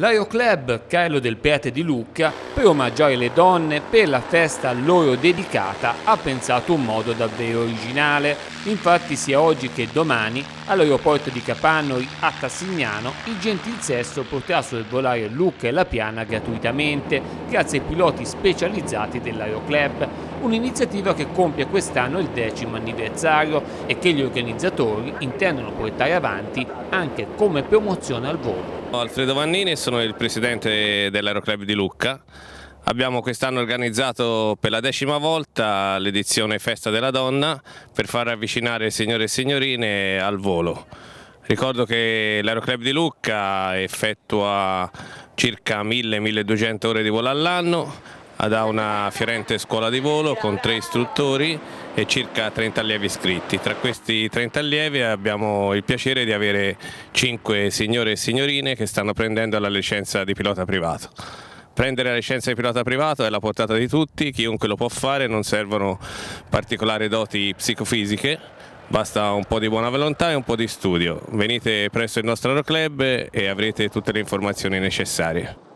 L'Aeroclub Carlo del Peate di Lucca, per omaggiare le donne per la festa loro dedicata, ha pensato un modo davvero originale. Infatti sia oggi che domani all'aeroporto di Capannori a Tassignano il gentil sesso potrà sorvolare Lucca e la Piana gratuitamente grazie ai piloti specializzati dell'Aeroclub, un'iniziativa che compie quest'anno il decimo anniversario e che gli organizzatori intendono portare avanti anche come promozione al volo. Alfredo Vannini, sono il presidente dell'Aeroclub di Lucca. Abbiamo quest'anno organizzato per la decima volta l'edizione Festa della Donna per far avvicinare signore e signorine al volo. Ricordo che l'Aeroclub di Lucca effettua circa 1000-1200 ore di volo all'anno, ha una fiorente scuola di volo con tre istruttori e circa 30 allievi iscritti. Tra questi 30 allievi abbiamo il piacere di avere 5 signore e signorine che stanno prendendo la licenza di pilota privato. Prendere la licenza di pilota privato è la portata di tutti, chiunque lo può fare, non servono particolari doti psicofisiche, basta un po' di buona volontà e un po' di studio. Venite presso il nostro aeroclub e avrete tutte le informazioni necessarie.